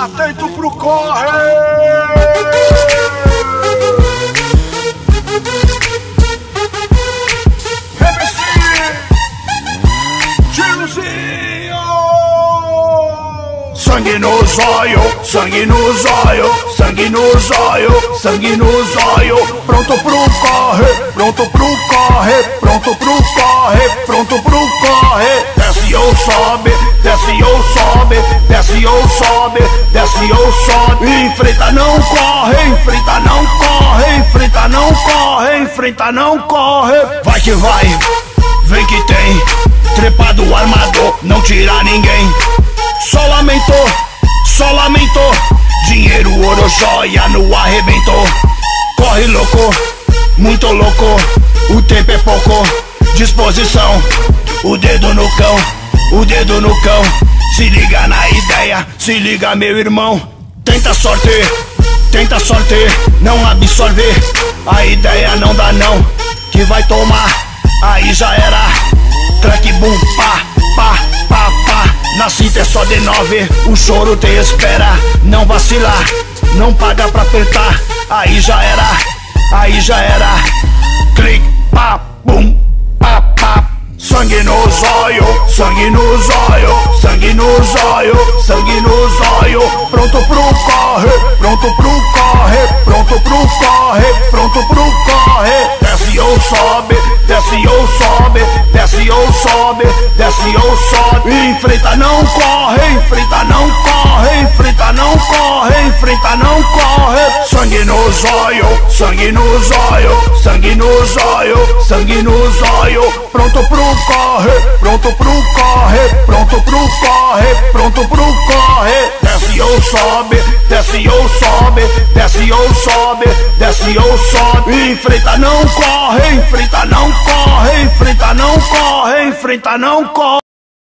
Atento pro corre! Sangue no zóio, sangue no zóio, sangue no zóio, sangue no zóio. Pronto pro corre, pronto pro corre, pronto pro corre, pronto pro corre. Desce ou sobe, desce ou sobe, desce ou sobe, desce ou sobe. Enfrenta não corre, enfrenta não corre, enfrenta não corre, enfrenta não corre. Vai que vai, vem que tem. Trepado armador, não tira ninguém. Só lamentou, só lamentou. Dinheiro, ouro, joia no arrebentou. Corre louco, muito louco. O tempo é pouco, disposição. O dedo no cão, o dedo no cão. Se liga na ideia, se liga, meu irmão. Tenta sorte, tenta sorte, não absorve. A ideia não dá não, que vai tomar. Aí já era. Crack boom, pá, pá, pá, pá. Na cinta é só de nove, o choro te espera. Não vacilar, não paga pra apertar. Aí já era, aí já era. Sangue no zóio, sangue no zóio, sangue no zóio. Pronto pro corre, pronto pro corre, pronto pro corre, pronto pro corre. Desce ou sobe, desce ou sobe, desce ou sobe, desce ou sobe. Enfrenta não corre, enfrenta não corre, zóio, sangue no zóio, sangue no zóio, sangue no zóio. Pronto pro corre, pronto pro corre, pronto pro corre, pronto pro corre. Desce ou sobe, desce ou sobe, desce ou sobe, desce ou sobe. Enfrenta não corre, enfrenta não corre, enfrenta não corre, enfrenta não corre.